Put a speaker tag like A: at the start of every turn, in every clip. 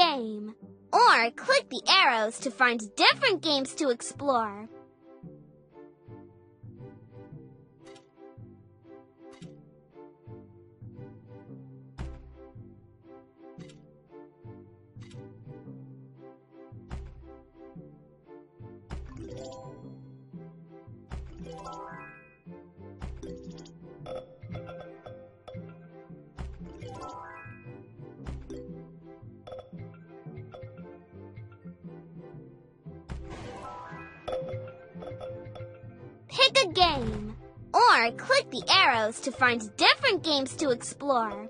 A: game. Or click the arrows to find different games to explore. Game. Or click the arrows to find different games to explore.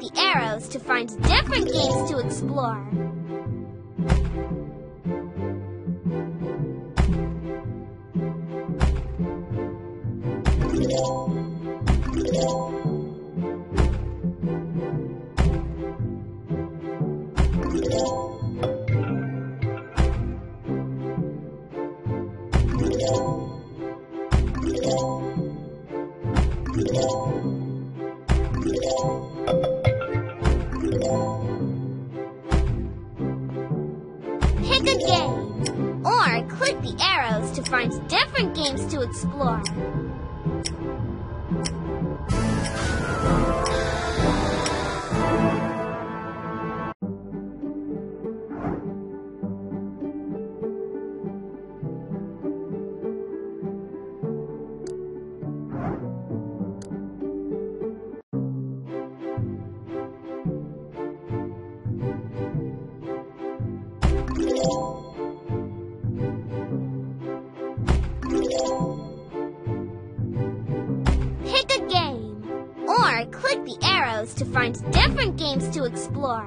A: The arrows to find different games to explore. To find different games to explore. chance to find different games to explore.